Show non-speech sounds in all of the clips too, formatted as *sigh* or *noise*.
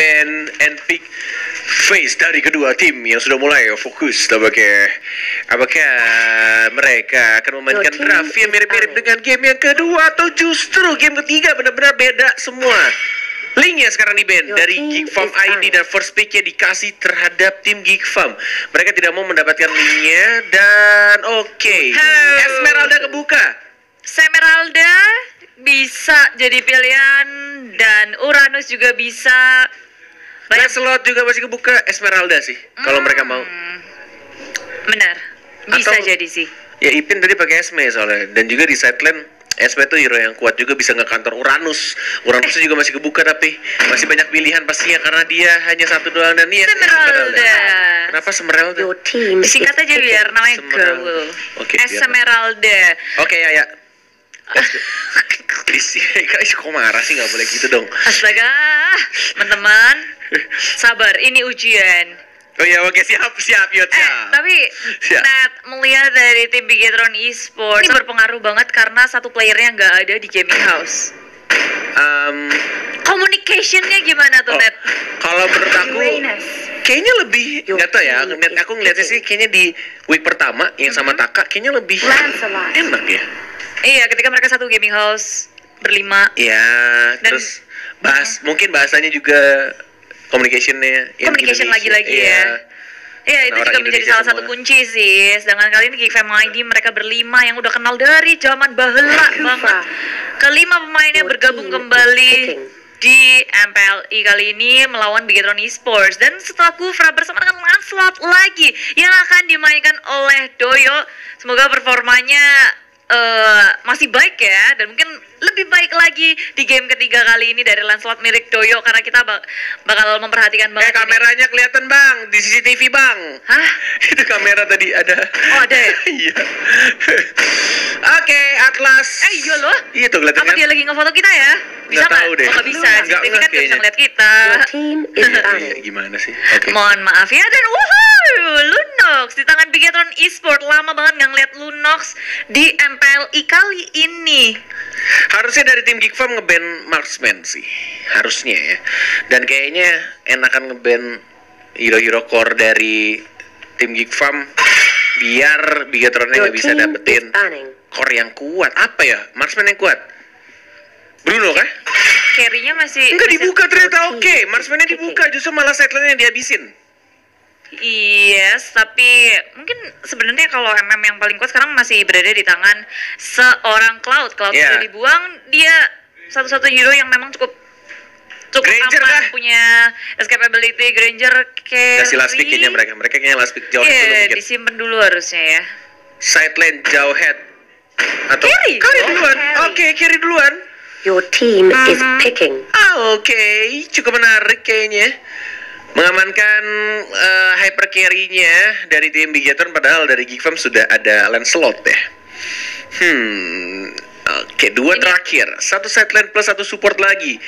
ban and pick face dari kedua tim yang sudah mulai fokus apakah apakah mereka akan memainkan draft yang mirip-mirip dengan game yang kedua atau justru game ketiga benar-benar beda semua Linknya sekarang di band Your dari Geek Farm ID dan first picknya dikasih terhadap tim Geek Farm. Mereka tidak mau mendapatkan linknya dan oke. Oh. Esmeralda kebuka. Semeralda bisa jadi pilihan dan Uranus juga bisa. Banyak slot juga masih kebuka Esmeralda sih kalau mereka mau. Benar. Bisa Atau- jadi sih. Ya Ipin tadi pakai Esme soalnya dan juga di sideline Esme tuh hero yang kuat juga bisa ngekantor Uranus. Uranus juga masih kebuka tapi masih banyak pilihan pastinya karena dia hanya satu doang dan dia Esmeralda. Kenapa Esmeralda? Your team is Singkat aja biar namanya Semeralda. Oke, Esmeralda. Oke ya ya. Isi, kok marah sih nggak boleh gitu dong. Astaga, teman-teman. Sabar, ini ujian. Oh ya oke siap siap yuk Eh, tapi Siap. Nat melihat dari tim Bigetron Esports ini berpengaruh banget karena satu playernya nggak ada di gaming house. Em, Communicationnya gimana tuh, oh, Nat? kalau menurut aku kayaknya lebih nggak tau ya ngeliat is aku ngeliatnya sih kayaknya di week pertama yang sama Taka kayaknya lebih Lancelot. enak ya Iya, ketika mereka satu gaming house berlima. ya Dan- terus bahas mungkin bahasanya juga communicationnya Communication lagi-lagi ya. Iya. Iya, itu juga menjadi Indonesia salah satu semua. kunci sih. Sedangkan kali ini Geek Fam ID mereka berlima yang udah kenal dari zaman bahela banget. Kelima pemainnya bergabung kembali di MPLI kali ini melawan Bigetron Esports dan setelah Kufra bersama dengan Lancelot lagi yang akan dimainkan oleh Doyo. Semoga performanya eh, masih baik ya dan mungkin lebih baik lagi di game ketiga kali ini dari Lancelot milik Doyo karena kita bak- bakal memperhatikan Eh banget. ini. kameranya kelihatan bang di CCTV bang. Hah? *laughs* Itu kamera tadi ada. Oh, ada ya? *laughs* Iya. Oke Atlas. Eh iya loh. Iya tuh kelihatan Apa dia lagi ngefoto kita ya? Bisa Nggak tahu deh. Oh, bisa. CCTV kan nggak bisa ngeliat kita. Your team is *laughs* Iya gimana sih? Oke. Mohon maaf ya dan Lunox di tangan Bigetron Esport lama banget nggak ngeliat Lunox di MPLI kali ini. Harusnya dari tim Geek Farm ngeban Marksman sih. Harusnya ya. Dan kayaknya enakan ngeban hero-hero core dari tim Geek Farm biar Bigatronnya Your nggak bisa dapetin core yang kuat. Apa ya? Marksman yang kuat. Bruno kah? Carry-nya masih Enggak dibuka ternyata oke. is Marksman-nya dibuka justru malah sideline yang dihabisin. Yes, tapi mungkin sebenarnya kalau MM yang paling kuat sekarang masih berada di tangan seorang Cloud. Cloud Iya. sudah dibuang, dia satu-satu hero yang memang cukup cukup Granger aman kah? punya escapability Granger carry. Kasih last pick kayaknya mereka. Mereka kayaknya last pick jauh dulu Iya, mungkin. disimpan dulu harusnya ya. Sideline jauh head. Atau Carry? Carry Oh, duluan. Oke, carry duluan. Your team is Mhm. picking. Ah, oke, cukup menarik kayaknya. Mengamankan eh, hyper carry-nya dari tim Bigatron padahal dari Geek Farm sudah ada Lancelot ya. Hmm. Oke, dua Ini- terakhir. Satu sideline plus satu support lagi.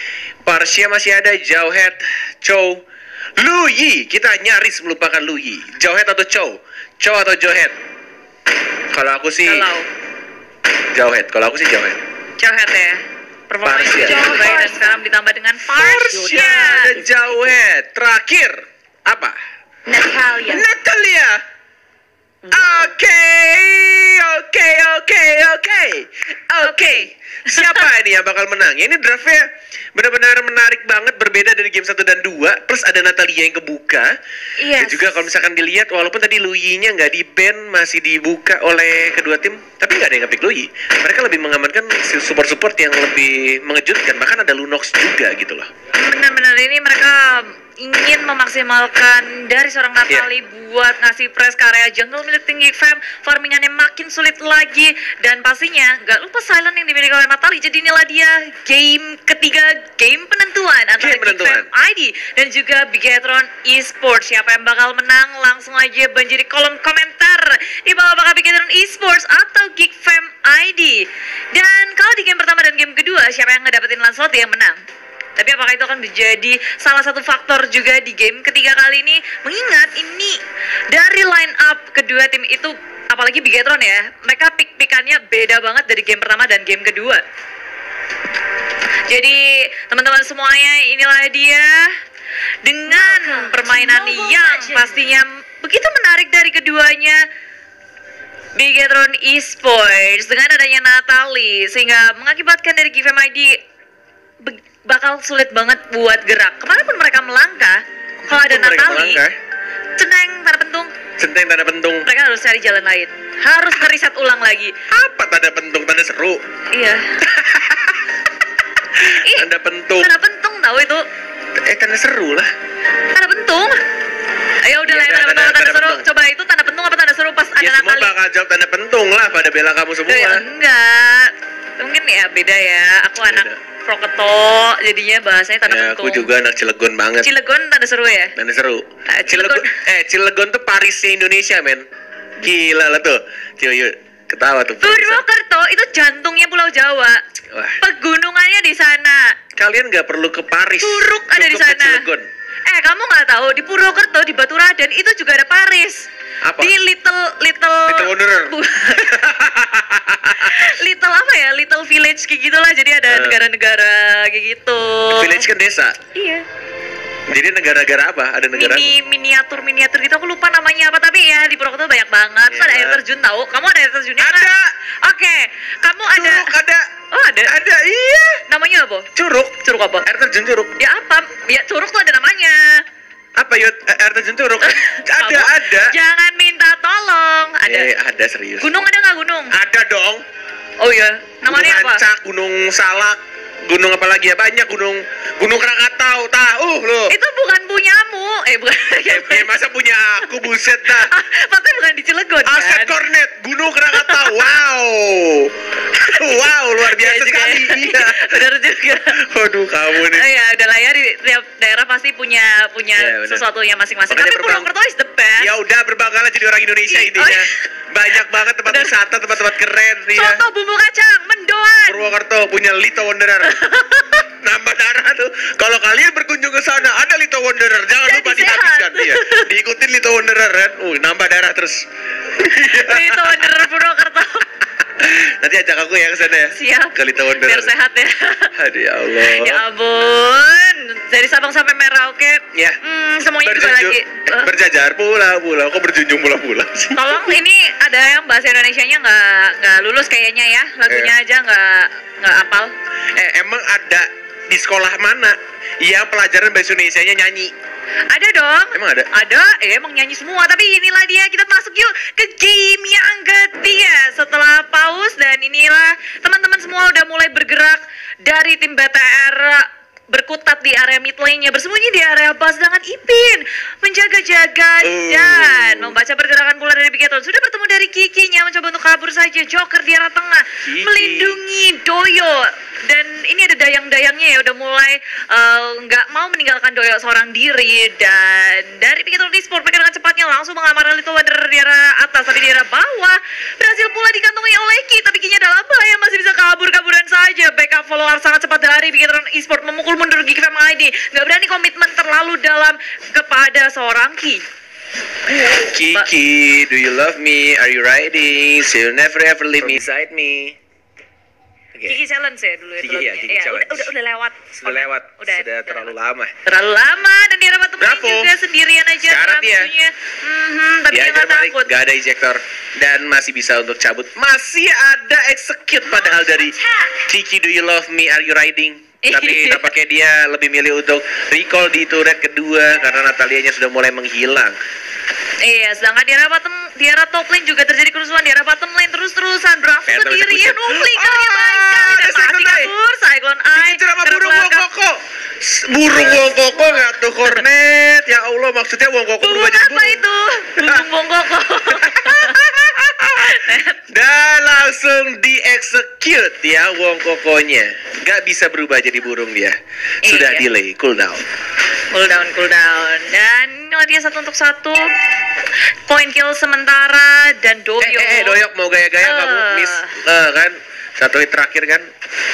Parsia masih ada, Jauhead, Chow, Lu Yi. Kita nyaris melupakan Lu Yi. Jauhead atau Chow? Chow atau Jauhead? Kalau aku sih Kalau Jauhead. Kalau aku sih Jauhead. Jauhead ya. Performanya baik dan sekarang ditambah dengan Parsia. Dan Jauhead. Terakhir apa? Natalia. Natalia. Oke, oke, oke, oke, oke. Siapa ini yang bakal menang? Ini draftnya benar-benar menarik banget, berbeda dari game 1 dan 2. Plus ada Natalia yang kebuka. Dan Yes. juga kalau misalkan dilihat, walaupun tadi Luyi-nya nggak di ban, masih dibuka oleh kedua tim, tapi nggak ada yang ngepick Luyi. Mereka lebih mengamankan support-support yang lebih mengejutkan. Bahkan ada Lunox juga gitu loh. Benar-benar ini mereka ingin memaksimalkan dari seorang Natali buat ngasih press ke area jungle milik tinggi fam. Farmingannya makin sulit lagi. Dan pastinya nggak lupa silent yang dimiliki oleh Natali jadi inilah dia game ketiga game penentuan antara Game penentuan. Fam ID dan juga Bigatron Esports. Siapa yang bakal menang? Langsung aja banjiri kolom komentar. Di bawah apakah Bigatron Esports atau Geek Fam ID dan kalau di game pertama dan game kedua siapa yang ngedapetin Lancelot yang menang tapi apakah itu akan menjadi salah satu faktor juga di game ketiga kali ini? Mengingat ini dari line up kedua tim itu, apalagi Bigetron ya, mereka pick-pickannya beda banget dari game pertama dan game kedua. Jadi teman-teman semuanya inilah dia dengan permainan yang pastinya begitu menarik dari keduanya Bigetron Esports dengan adanya Natali sehingga mengakibatkan dari GFM ID be- bakal sulit banget buat gerak. Ke mana pun mereka melangkah, kalau ada Natali, ceneng tanda pentung, Centeng tanda pentung. mereka harus cari jalan lain. Harus ngeriset ulang lagi. Apa tanda pentung? Tanda seru. Iya. *laughs* Ih, Tanda pentung. tanda pentung tahu itu. Eh tanda seru lah. Tanda pentung. Ayo udah lah ya, tanda, tanda- tanda, tanda seru. pentung. Coba itu tanda pentung apa tanda seru pas ada Ya semua Natali? bakal jawab tanda pentung lah pada bela kamu semua. Eh, enggak. Mungkin ya beda ya. Aku anak Beda. Proketo, jadinya bahasanya tanda Ya, aku juga anak Cilegon banget. Cilegon tanda seru ya? Tanda seru. Ah, Cilegon. Cilegon. Eh, Cilegon tuh Parisnya Indonesia, men. Gila lah tuh. Yuk ketawa tuh. Purwokerto itu jantungnya Pulau Jawa. Wah, Pegunungannya di sana. kalian nggak perlu ke Paris. Turuk ada di sana. Cilegon. Eh, kamu nggak tahu di Purwokerto di Baturaden itu juga ada Paris. Apa? Di Little Little Little Wanderer. Bu- *laughs* little apa ya? Little village kayak gitulah. Jadi ada Eh. negara-negara kayak gitu. Village kan desa. Iya. Jadi negara-negara apa? Ada negara mini miniatur miniatur gitu aku lupa namanya apa tapi ya di Purwokerto banyak banget Terus ada Iya. air terjun tahu kamu ada air terjunnya Ada. nggak? oke kamu ada Curug ada. oh ada Ada, iya. namanya apa Curug. curug apa Air terjun curug. ya apa ya curug tuh ada namanya Apa yuk? Eh, Air terjun curug. *laughs* ada, ada. jangan minta tolong ada Eh, ada serius. gunung ada nggak gunung Ada dong. oh iya namanya gunung apa Ancak, Gunung Salak, Gunung apa lagi ya? Banyak gunung. Gunung Krakatau, tahu lo. itu bukan punyamu eh bukan Eh, *laughs* eh, masa punya aku buset dah. *laughs* pasti bukan di Cilegon Aset kan Kornet, Gunung Krakatau. Wow. Wow, luar biasa Iya sekali. ya. *laughs* Iya. benar juga Waduh, kamu nih. Oh ya, udah lah ya di tiap daerah pasti punya punya benar. sesuatunya masing-masing. Tapi Purwokerto is the best. Ya udah berbanggalah jadi orang Indonesia Iya. intinya. Oh, iya. Banyak banget tempat Benar. wisata, tempat-tempat keren ya. Soto bumbu kacang, mendoan. Purwokerto punya Lito Wanderer. *laughs* Nambah darah tuh. Kalau kalian berkunjung ke sana ada Lito Wanderer, jangan Jadi lupa sehat. dihabiskan dia. Diikutin Lito Wanderer kan. Uh, nambah darah terus. *laughs* Bener Purwokerto. Nanti ajak aku ya ke sana ya. Siap. Ke Lito Wanderer. Biar sehat ya. Aduh ya Allah. ya ampun. Dari Sabang sampai Merauke. Ya. Hmm, semuanya juga lagi. eh, eh, berjajar pula pula. Kok berjunjung pula pula sih? Tolong ini ada yang bahasa Indonesianya nggak nggak lulus kayaknya ya. Lagunya Iya. aja nggak nggak apal. Eh emang ada di sekolah mana yang pelajaran bahasa Indonesia-nya nyanyi? Ada dong. Emang ada? Ada, eh, emang nyanyi semua. Tapi inilah dia, kita masuk yuk ke game yang ketiga. Setelah paus dan inilah teman-teman semua udah mulai bergerak dari tim BTR berkutat di area mid lane-nya bersembunyi di area bas dengan Ipin menjaga-jaga Uh. dan membaca pergerakan bola dari Bigeton sudah bertemu dari Kikinya mencoba untuk kabur saja. Joker di arah tengah Kiki. melindungi Doyo. Dan ini ada dayang-dayangnya ya udah mulai eh, nggak mau meninggalkan Doyo seorang diri. Dan dari Bigeton Esport mereka dengan cepatnya langsung mengamarkan Little Wanderer di arah atas tapi di arah bawah. Berhasil pula dikantongi oleh Ki tapi Kinya dalam bahaya masih bisa kabur-kaburan saja. Backup follower sangat cepat dari Bigetron Esport memukul mundur Geek Fam ID nggak berani komitmen terlalu dalam kepada seorang Ki Kiki, do you love me? Are you riding? So you'll never ever leave me beside me. Oke. Kiki challenge ya dulu itu Kiki ya. Kiki challenge. udah, udah, udah lewat Sudah lewat, udah, sudah udah terlalu lewat. lama. terlalu lama dan dia dapat temen Bravo. juga sendirian aja Syarat dia. Mhm, tapi dia nggak takut gak ada ejector dan masih bisa untuk cabut. Masih ada execute padahal dari Kiki, do you love me? Are you riding? Tapi Iya. tampaknya dia lebih milih untuk recall di turret kedua karena Natalianya sudah mulai menghilang. Iya, sedangkan di arah bottom, di arah top lane juga terjadi kerusuhan di arah bottom lane terus-terusan. Bravo Phantom sendirian, execution. ungli kali kali dan masih kabur. Cyclone Eye. Burung. Wongkoko. Burung Wongkoko nggak tuh kornet? Ya Allah, maksudnya Wongkoko Burung berubah jadi apa itu? Burung bongkoko. *laughs* *laughs* Dan langsung di-execute ya Wongkokonya. Nggak bisa berubah jadi burung dia. Sudah Iya. delay, cooldown. cool down, cool down. Dan dia satu untuk satu. Point kill sementara dan Doyo. Eh, eh, eh, Doyok mau gaya-gaya Eh. kamu miss eh, kan? Satu hit terakhir kan?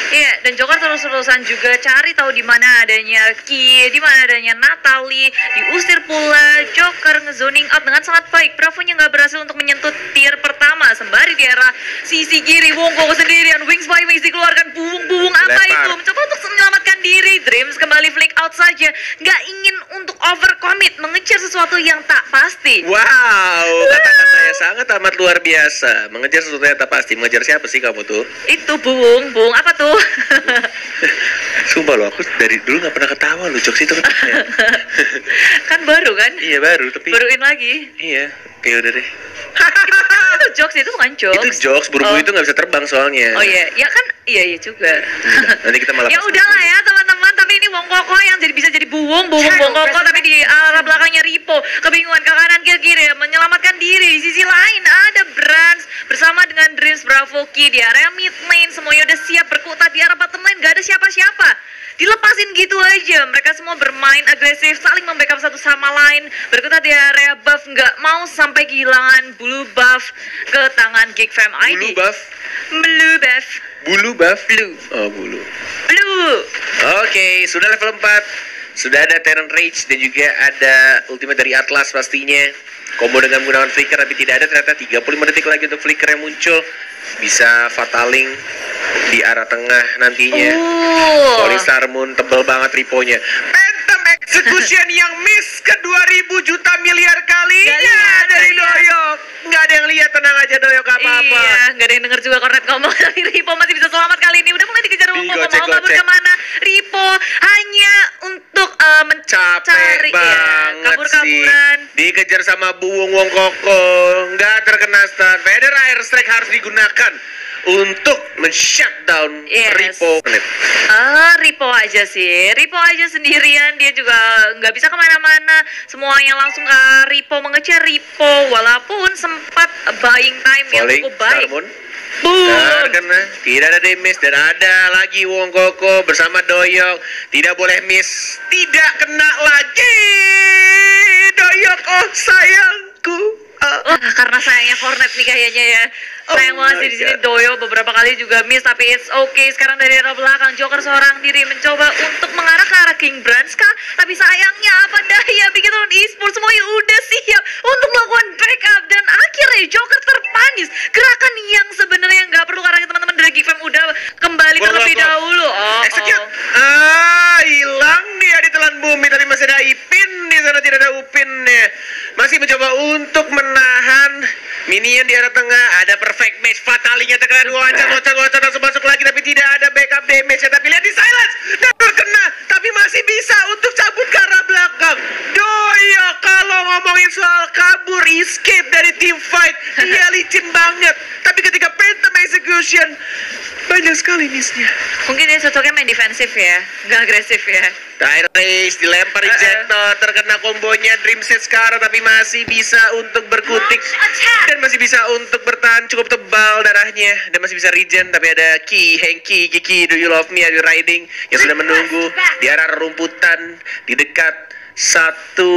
Iya, dan Joker terus-terusan juga cari tahu di mana adanya Ki, di mana adanya Natalie, diusir pula Joker ngezoning out dengan sangat baik. Bravo-nya nggak berhasil untuk menyentuh tier pertama sembari di arah sisi kiri Wongko sendirian. Wings by Wings dikeluarkan buung-buung apa itu? Mencoba untuk menyelamatkan diri. Dreams kembali flick out saja. Nggak ingin untuk mengejar sesuatu yang tak pasti. Wow, kata-katanya sangat amat luar biasa. Mengejar sesuatu yang tak pasti. Mengejar siapa sih kamu tuh? Itu Bung, Bung apa tuh? *laughs* Sumpah lo, aku dari dulu nggak pernah ketawa lo jokes itu. *laughs* kan baru kan? iya baru, tapi Baruin lagi. iya, kayak udah deh. itu jokes itu bukan jokes. Itu jokes, buru-buru Oh. itu nggak bisa terbang soalnya. Oh iya, ya kan iya iya juga. Nanti kita malah ya udahlah ya teman-teman, tapi ini Wong Koko yang jadi bisa jadi buwung, buwung Wong Koko tapi di arah belakangnya Ripo, kebingungan ke kanan ke kiri menyelamatkan diri. Di sisi lain ada Brands bersama dengan Dreams Bravo Key di area mid lane semuanya udah siap berkutat di arah bottom lane gak ada siapa-siapa. Dilepasin gitu aja, mereka semua bermain agresif, saling membackup satu sama lain, berkutat di area buff, nggak mau sampai kehilangan blue buff ke tangan Geek Fam ID. Bulu buff, Blue buff, bulu buff. blue, Oh bulu. blue. Oke, sudah level 4 Sudah ada Terran Rage dan juga ada ultimate dari Atlas pastinya Combo dengan menggunakan flicker tapi tidak ada ternyata. 35 detik lagi untuk flicker yang muncul. Bisa fataling di arah tengah nantinya. Oh. Polystar Moon tebel banget riponya Phantom Execution yang miss ke 2000 juta miliar kalinya. Dari. Doyok. Nggak ada yang lihat, tenang aja Doyok apa-apa. Iya, nggak ada yang denger juga Kornet ngomong. *laughs* Tapi Ripo masih bisa selamat kali ini. Udah mulai dikejar Koko mau kabur ke mana? Ripo hanya eh, mencari capek ya, banget kabur-kaburan. sih dikejar sama buung wong koko nggak terkena stun Feather Air Strike harus digunakan untuk men-shutdown Yes. Ripo Ah, Ripo aja sih. Ripo aja sendirian. Dia juga nggak bisa ke mana-mana. Semuanya langsung ke Ripo mengejar Ripo. Walaupun sempat buying time yang Falling cukup baik. Starmoon Terkena tidak ada damage dan ada lagi wong koko bersama Doyok. Tidak boleh miss. Tidak kena lagi. Doyok oh sayangku Wah, *laughs* karena sayangnya Cornet nih kayaknya ya. Oh Sayang banget my sih di sini. Doyo beberapa kali juga miss tapi it's okay. Sekarang dari arah belakang Joker seorang diri mencoba untuk mengarah ke arah King Brands kah? Tapi sayangnya apa daya Bigetron Esports semuanya udah siap untuk melakukan backup dan akhirnya Joker terpanis. Gerakan yang sebenarnya nggak perlu karena teman-teman dari Fam udah kembali gol, terlebih dahulu. Oh, Execute. oh. Ah, hilang dia di telan bumi tapi masih ada Ipin sana tidak ada Upinnya. Masih mencoba untuk menahan minion di arah tengah. Ada perfect match. Fatalinya terkena dua loncat, loncat, loncat langsung masuk lagi tapi tidak ada backup damage. Tapi lihat di silence. Dan terkena tapi masih bisa untuk cabut ke arah belakang. Doya kalau ngomongin soal kabur escape dari team fight dia licin banget. Tapi ketika Phantom Execution banyak sekali missnya. Mungkin dia cocoknya main defensif ya, nggak agresif ya. Race dilempar eh. injector terkena kombonya Dream Set sekarang tapi masih bisa untuk berkutik dan masih bisa untuk bertahan cukup tebal darahnya dan masih bisa regen tapi ada Ki, Hengki, Kiki, Do You Love Me, Are You Riding yang sudah menunggu di arah rumputan di dekat satu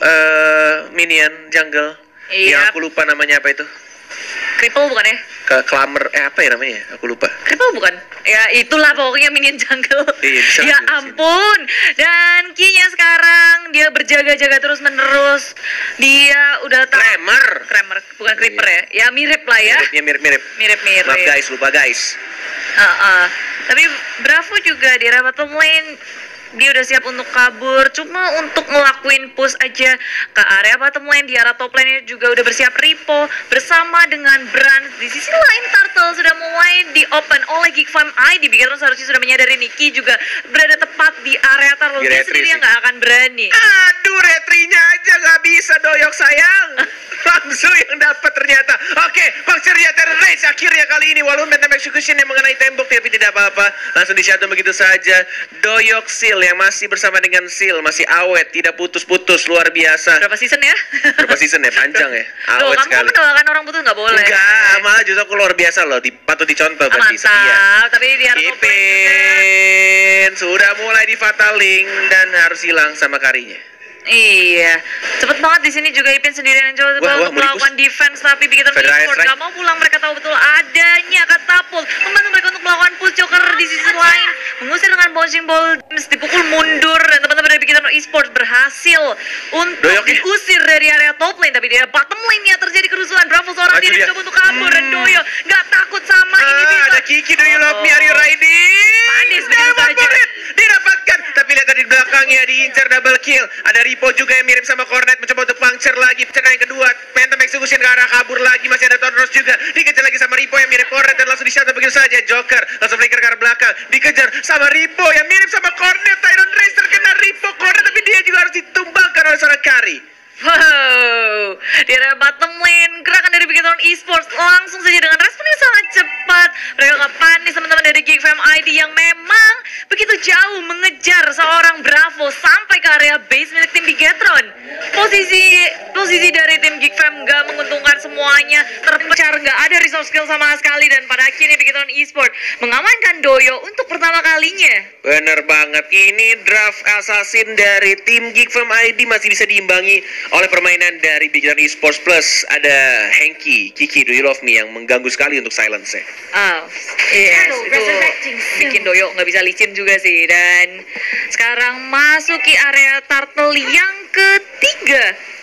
eh, minion jungle Iya. yang aku lupa namanya apa itu Cripple bukan ya? ke Clamor eh apa ya namanya aku lupa Cripple bukan? Ya itulah pokoknya minion jungle. Iya, ya ampun. Dan Kinya sekarang dia berjaga-jaga terus menerus. Dia udah tahu. Kramer Kramer, bukan Creeper ya? Ya mirip lah ya. miripnya mirip-mirip Mirip-mirip. maaf guys lupa guys Ah, ah. Tapi Bravo juga di bottom lane dia udah siap untuk kabur. Cuma untuk ngelakuin push aja ke area bottom lane di arah top lane juga udah bersiap Ripo bersama dengan Brand. Di sisi lain Turtle sudah mulai di open. Oleh Geek Farm ID Bigatron seharusnya sudah menyadari Niki juga berada tepat di area Turtle. Di dia sendiri yang nggak akan berani. Aduh, retrinya aja nggak bisa doyok sayang. *laughs* Bangsu yang dapat ternyata. Oke, Bang Surya Terror Race akhirnya kali ini walaupun Phantom Execution yang mengenai tembok tapi tidak apa-apa. Langsung di shutdown begitu saja. Doyok Seal yang masih bersama dengan Seal masih awet, tidak putus-putus, luar biasa. berapa season ya? Berapa season ya? Panjang ya? *laughs* Awet kamu sekali. mendoakan orang putus nggak boleh Enggak, malah justru aku luar biasa loh. Di, patut dicontoh berarti setia. mantap tapi di area top lane juga Ipin sudah mulai di fataling dan harus hilang sama karinya. Iya, cepet banget di sini juga Ipin sendirian yang coba Wah, melakukan defense tapi bikin Strike. gak mau pulang mereka tahu betul adanya katapult membantu mereka untuk melakukan push joker di sisi lain. Mengusir dengan bouncing ball James dipukul mundur. Dan teman-teman dari bikin Esports berhasil untuk Doyok ya? diusir dari area top lane. Tapi di area bottom lane nya terjadi kerusuhan. Bravo seorang diri dia. mencoba untuk kabur. Dan Hmm. Doyo gak takut sama ini Ah, ada Kiki, do you love me, are you riding? Manis begitu saja. Didapatkan tadi di belakangnya diincar double kill. Ada Ripo juga yang mirip sama Cornet mencoba untuk puncture lagi. Pencernaan yang kedua Phantom Execution ke arah kabur lagi. Masih ada Thunderous juga. Dikejar lagi sama Ripo yang mirip Cornet dan langsung di-shut begitu saja Joker. Langsung flicker ke arah belakang. Dikejar sama Ripo yang mirip sama Cornet. Tyron Race terkena Ripo Cornet tapi dia juga harus ditumbangkan oleh seorang Kari Wow, di area bottom lane gerakan dari Bigetron Esports langsung saja dengan respon yang sangat cepat. Mereka gak panis teman-teman dari Geek Fam ID yang memang begitu jauh mengejar seorang Bravo sampai ke area base milik tim Bigetron. Posisi posisi dari tim Geek Fam gak menguntungkan semuanya, terpencar gak ada resource skill sama sekali. Dan pada akhirnya Bigetron Esports mengamankan Doyo untuk pertama kalinya. Bener banget, ini draft assassin dari tim Geek Fam ID masih bisa diimbangi oleh permainan dari Bikiran Esports Plus. Ada Henky, Kiki, Do You Love Me yang mengganggu sekali untuk silence -nya. Ah, yes, Shadow itu bikin doyok nggak bisa licin juga sih. Dan sekarang masuki area turtle yang ketiga.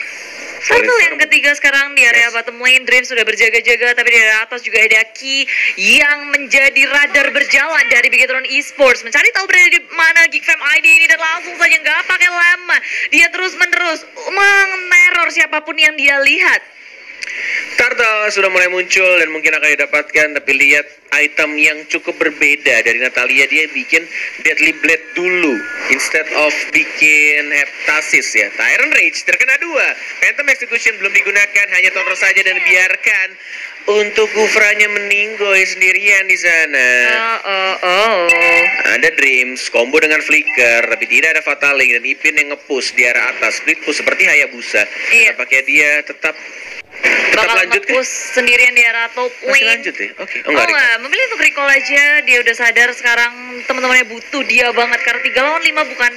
Turtle yang ketiga sekarang di area Yes. bottom lane Dream sudah berjaga-jaga tapi di area atas juga ada Ki yang menjadi radar berjalan dari Bigetron Esports. Mencari tahu berada di mana Geek Fam ID ini dan langsung saja nggak pakai lama dia terus menerus meneror siapa pun yang dia lihat Turtle sudah mulai muncul dan mungkin akan didapatkan tapi lihat item yang cukup berbeda dari Natalia dia bikin Deadly Blade dulu instead of bikin Heptasis ya Tyrant Rage terkena dua Phantom Execution belum digunakan hanya Tonro saja dan biarkan untuk Gufranya meninggoy sendirian di sana oh oh oh ada Dreams, combo dengan Flicker, tapi tidak ada Fataling dan Ipin yang nge-push di arah atas. Split push seperti Hayabusa. Iya. Tampaknya dia tetap tetap bakal lanjut ya? sendirian di area top Masih lane. lanjut ya? Oke. Oh, Oh enggak, enggak, memilih untuk recall aja Dia udah sadar sekarang teman-temannya butuh dia banget Karena 3 lawan 5 bukan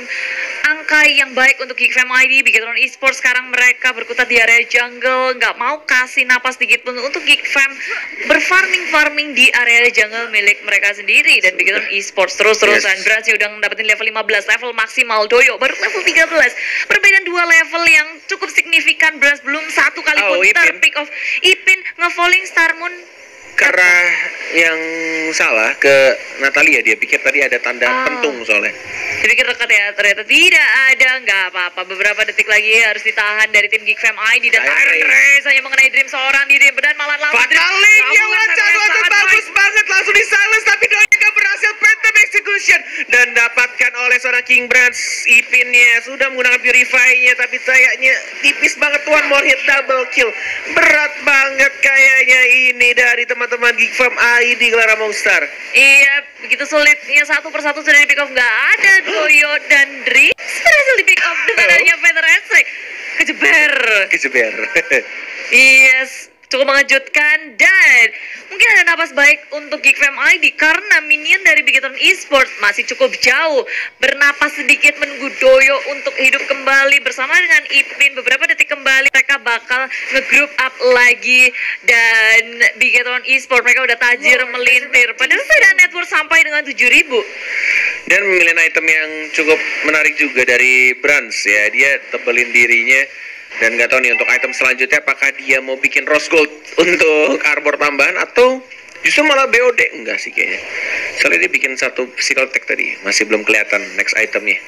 angka yang baik untuk Geek Fam ID Bigetron Esports sekarang mereka berkutat di area jungle Nggak mau kasih napas sedikit pun untuk Geek Fam Berfarming-farming di area jungle milik mereka sendiri Dan Bigetron Esports terus-terusan Yes. Branch udah dapetin level 15 Level maksimal Doyo baru level 13 Perbedaan dua level yang cukup signifikan Branch belum Ipin. terpick off Ipin nge-falling Star Moon Ke arah yang salah ke Natalia dia pikir tadi ada tanda Oh. pentung soalnya. Dipikir dekat ya, ternyata tidak ada, nggak apa-apa. Beberapa detik lagi harus ditahan dari tim Geek Fam ID dan. Race hanya mengenai Dream seorang diri dan malah lawan Dream. Fataling yang lancar sangat bagus banget langsung di silence tapi gak berhasil Phantom Execution dan dapatkan oleh seorang King Branch Ipinnya sudah menggunakan Purify-nya tapi sayangnya tipis banget one more hit double kill berat banget kayaknya ini dari teman-teman Geek Farm ID Clara Monster Iya, begitu sulitnya satu persatu sudah di pick off nggak ada Doyo dan Dream berhasil di pick off dengan adanya Strike. Kejeber. kejeber. *laughs* Yes, cukup mengejutkan dan mungkin ada napas baik untuk Geek Fam ID karena minion dari Bigetron Esports masih cukup jauh bernapas sedikit menunggu Doyo untuk hidup kembali bersama dengan Ipin. Beberapa detik kembali mereka bakal nge-group up lagi dan Bigetron Esports mereka udah tajir melintir. Padahal sudah network sampai dengan 7000 dan memilih item yang cukup menarik juga dari Brands ya dia tebelin dirinya dan nggak tahu nih untuk item selanjutnya apakah dia mau bikin rose gold untuk arbor tambahan atau justru malah BOD enggak sih kayaknya. Soalnya dia bikin satu physical tag tadi masih belum kelihatan next itemnya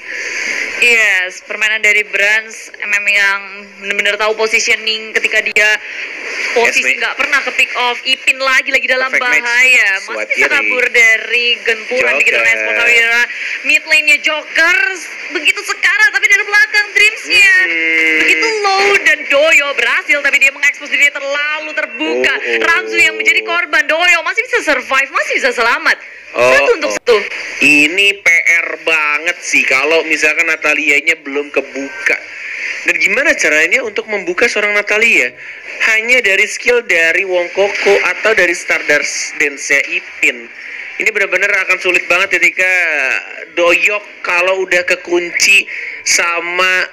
Yes, permainan dari Brands MM yang benar-benar tahu positioning ketika dia posisi Yes, nggak pernah ke pick off Ipin lagi lagi dalam Perfect match. bahaya. Masih bisa kabur dari gempuran begitu Esport Tawira mid lane-nya Joker begitu sekarang tapi dari belakang Dreams-nya. Hmm. begitu low dan Doyo berhasil tapi dia mengekspos dirinya terlalu terbuka. Oh, oh. Ramzu yang menjadi korban Doyo masih bisa survive masih bisa selamat Oh, satu untuk oh. satu Ini PR banget sih kalau misalkan Natalianya belum kebuka. Dan gimana caranya untuk membuka seorang Natalia? Hanya dari skill dari Wong Koko atau dari Stardust Dance-nya Ipin. Ini benar-benar akan sulit banget ketika Doyok kalau udah kekunci sama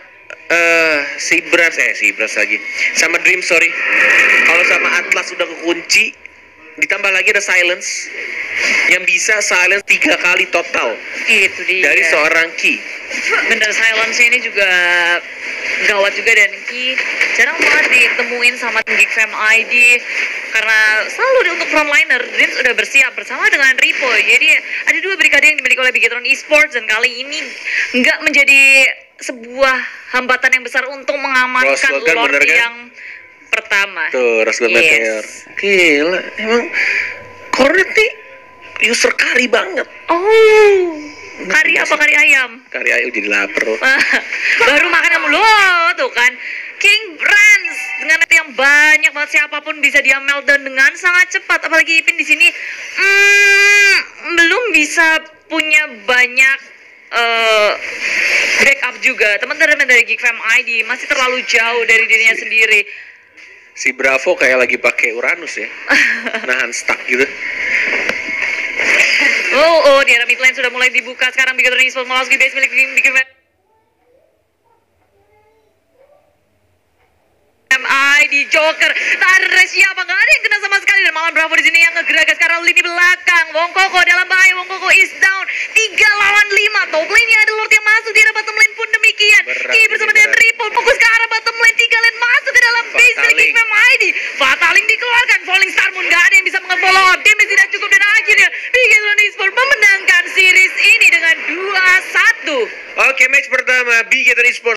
eh si Bras eh si Bras lagi sama Dream sorry kalau sama Atlas udah kekunci ditambah lagi ada silence. Yang bisa silence tiga kali total. Itu dia. Dari seorang Ki. Bener silence ini juga gawat juga dan Ki jarang banget ditemuin sama Geek Fam ID karena selalu di- untuk frontliner. Dreams udah bersiap bersama dengan Ripo. Jadi ada dua brigade yang dimiliki oleh Bigetron Esports. Dan kali ini nggak menjadi sebuah hambatan yang besar untuk mengamankan Logan, Lord kan? yang pertama Tuh, Roscoe Yes. Meteor. Gila, emang Cornet nih user kari banget. oh kari apa kari ayam Kari ayo jadi lapar. *laughs* baru makan mulu tuh kan King Brands dengan yang banyak banget siapa pun bisa dia meltdown dengan sangat cepat apalagi Ipin di sini hmm, belum bisa punya banyak eh, backup juga teman-teman dari Geek Fam ID masih terlalu jauh dari dirinya sendiri Si Bravo kayak lagi pakai Uranus ya. *laughs* Nahan stuck gitu. oh oh di arah mid lane sudah mulai dibuka sekarang Bigetron Esports memasuki base milik Geek MI di Joker. Tak ada siapa, nggak ada yang kena sama sekali. Dan malam Bravo di sini yang ngegeragas sekarang lini belakang. Wong Koko dalam bahaya. Wong Koko is down. Tiga lawan lima. Top lane ada Lord yang masuk. Di arah bottom lane pun demikian. Berat Kini ini, bersama dengan. Ripple. Fokus ke arah bottom lane. Tiga lane masuk ke dalam base milik Fataling. Geek Fam ID. Fataling dikeluarkan. Falling Star pun nggak ada yang bisa mengefollow. Damage tidak cukup. Dan akhirnya Bigetron Esports memenangkan series ini dengan 2-1. Oke, match pertama Bigetron Esports